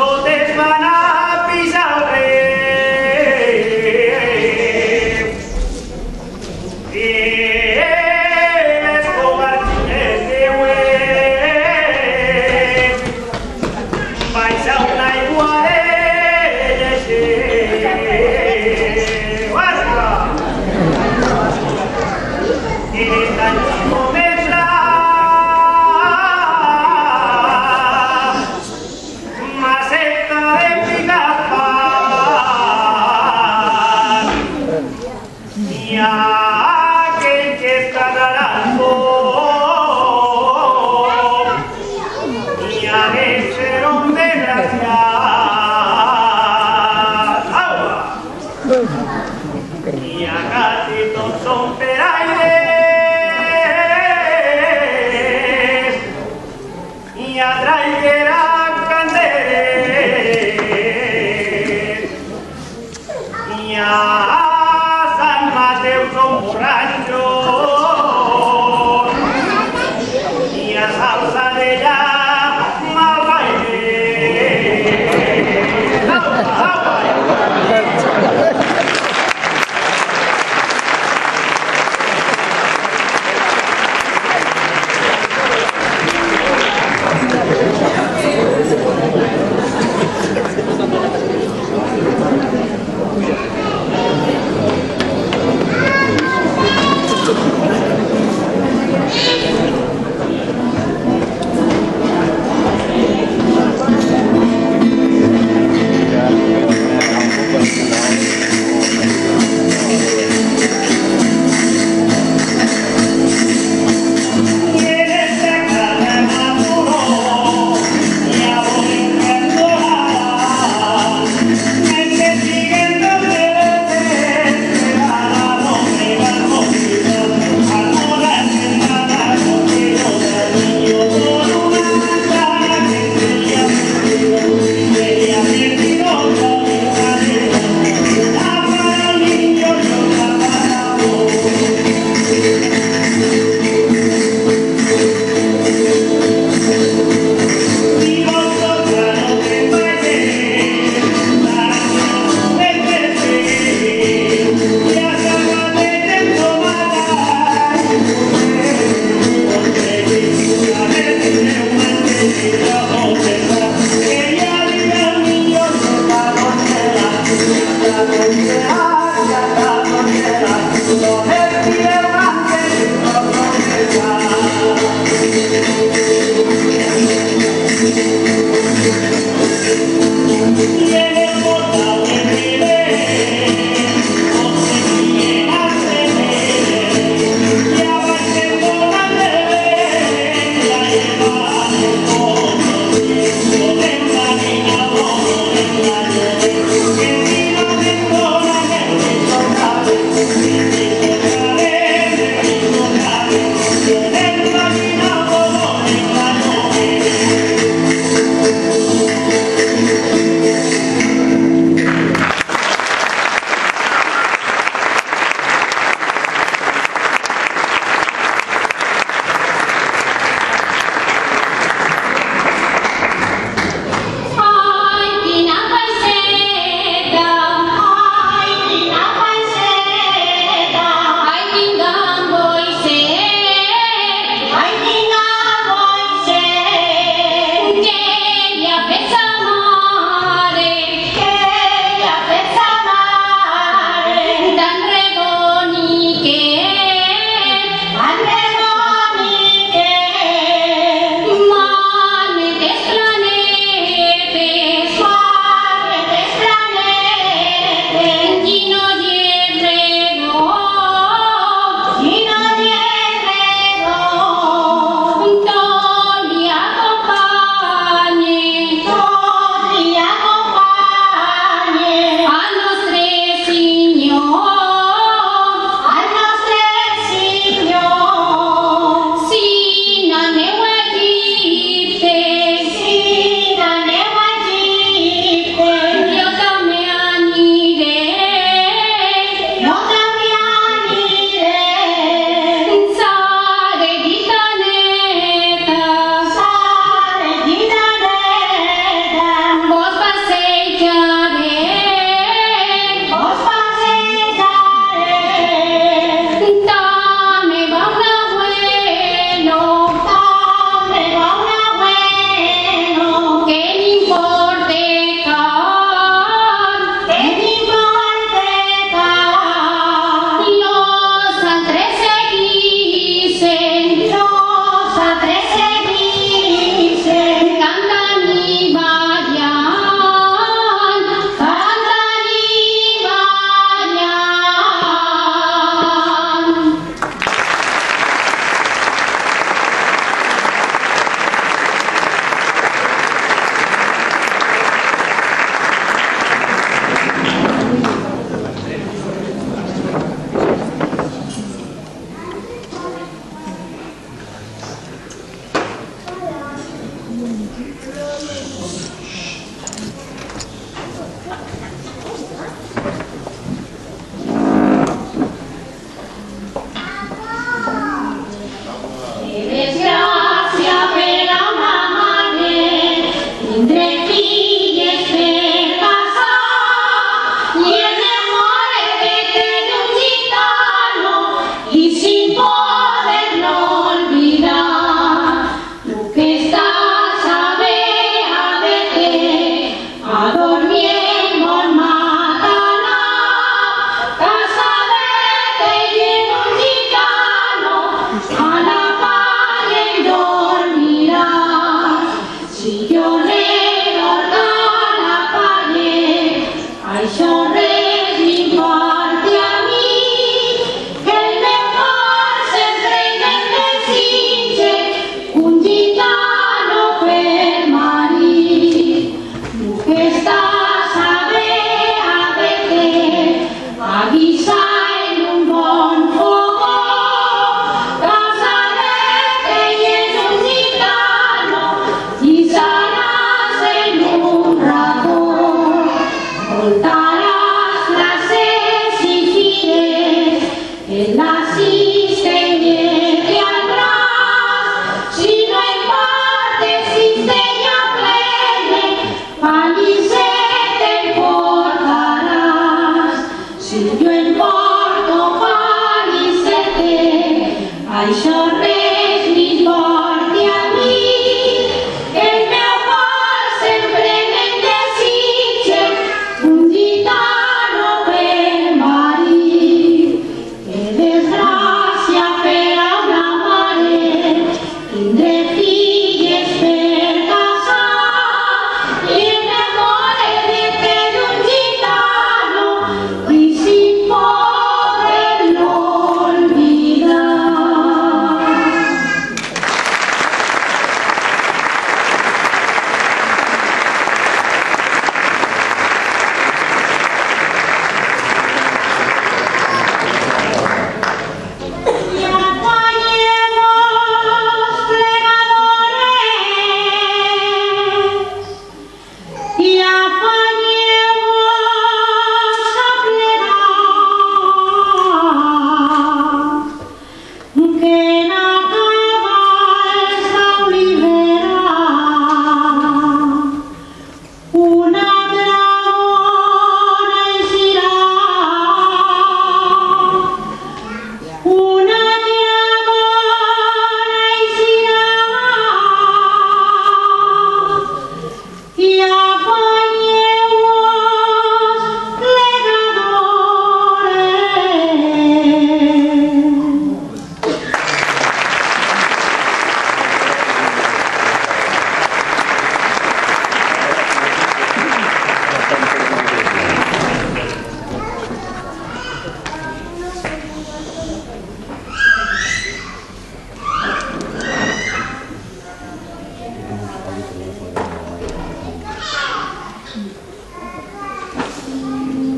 とて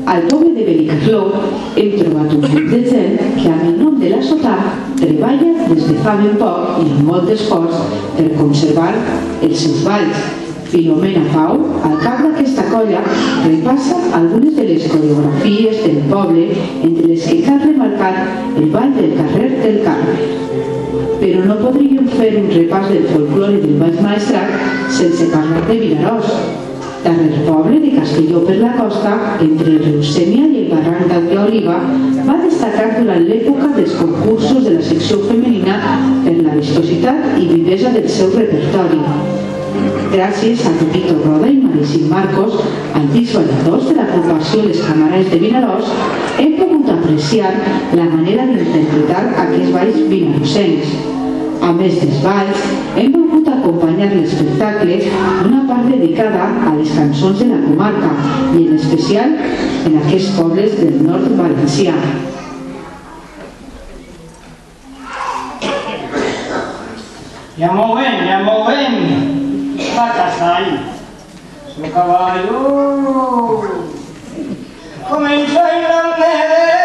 Al poble de Benicarló hem trobat un grup de gent que amb el nom de la Sotà treballa des de fa ben poc i amb molt d'esforç per conservar els seus balls. Filomena Pau, al cap d'aquesta colla, repassa algunes de les coreografies del poble entre les que cal remarcar el ball del carrer del Carme però no podríem fer un repàs del folklore del Baix Maestrat sense parlar de Vilarós, La red de Castelló per la costa, entre Leucemia i el barranc de Oliva, va destacar durant l'època dels concursos de la secció femenina per la vistositat i vivesa del seu repertori. Gràcies a Pepito Roda i Marísim Marcos, antics balladors de la compassió Les Camarades de Vinaròs, hem pogut apreciar la manera d'interpretar aquests balls vinarosens. A més dels balls, hem pogut pogut acompanyar els espectacles d'una part dedicada a les cançons de la comarca i en especial en aquests pobles del nord valencià. Ya mouen, ya mouen, patas ahí, su caballo, comenzó a ir a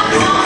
감사합니다.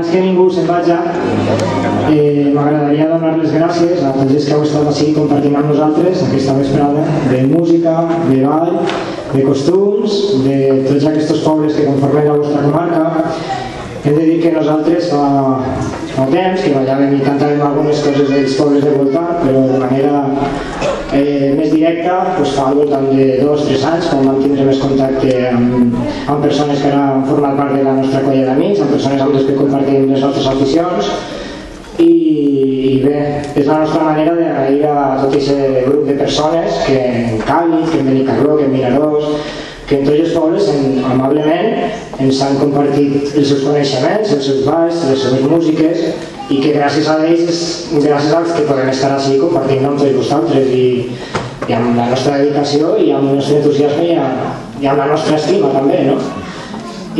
Que ningú se'n vaja, eh, m'agradaria donar les gràcies a tots els que heu estat així compartint amb nosaltres aquesta vesprada de música, de ball, de costums, de tots aquests pobles que conformen la vostra comarca. Hem de dir que nosaltres fa, fa temps que ballàvem i cantàvem algunes coses dels pobles de voltant, però de manera eh, més directa doncs fa al voltant de dos o tres anys quan vam tindre més contacte amb, amb persones que han format part de la nostra colla d'amics, amb persones amb les que compartim les nostres aficions. I, i bé, és la nostra manera d'agrair a tot aquest grup de persones que en Càlid, que en Benicarló, que en Mirarós, que en tots els pobles en, amablement ens han compartit els seus coneixements, els seus balls, les seves músiques i que gràcies a ells gràcies als que podem estar així compartint amb tots vosaltres i, i amb la nostra dedicació i amb el nostre entusiasme i, a, i amb la nostra estima també, no?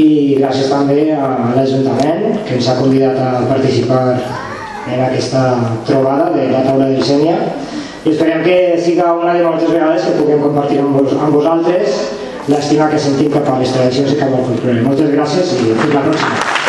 I gràcies també a l'Ajuntament que ens ha convidat a participar en aquesta trobada de la taula del Sènia i esperem que siga una de moltes vegades que puguem compartir amb, vos, amb vosaltres l'estima que sentim cap a les tradicions i cap al folclore. Moltes gràcies i fins la pròxima.